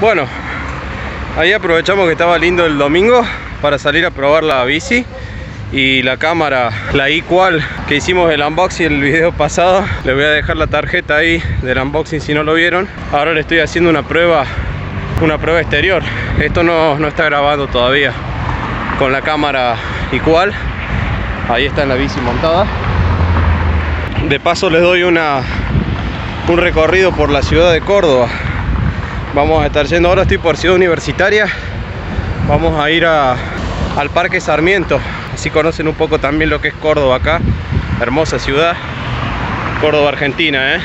Bueno, ahí aprovechamos que estaba lindo el domingo para salir a probar la bici y la cámara, la Equal que hicimos el unboxing el video pasado. Le voy a dejar la tarjeta ahí del unboxing si no lo vieron. Ahora le estoy haciendo una prueba, una prueba exterior. Esto no, no está grabando todavía con la cámara Equal. Ahí está en la bici montada. De paso les doy una, un recorrido por la ciudad de Córdoba vamos a estar yendo ahora estoy por ciudad universitaria. Vamos a ir al parque Sarmiento. Así conocen un poco también lo que es Córdoba acá. Hermosa ciudad. Córdoba Argentina ¿eh?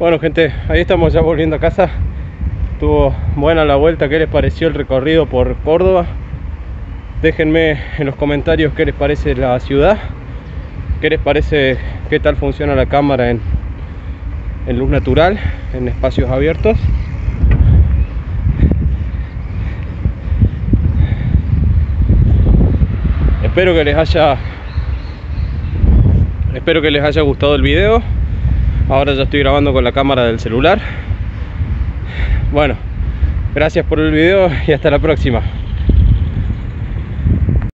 Bueno gente, ahí estamos ya volviendo a casa Estuvo buena la vuelta, ¿qué les pareció el recorrido por Córdoba? Déjenme en los comentarios qué les parece la ciudad ¿Qué les parece, qué tal funciona la cámara en, en luz natural, en espacios abiertos? Espero que les haya Espero que les haya gustado el video Ahora ya estoy grabando con la cámara del celular. Bueno, gracias por el video y hasta la próxima.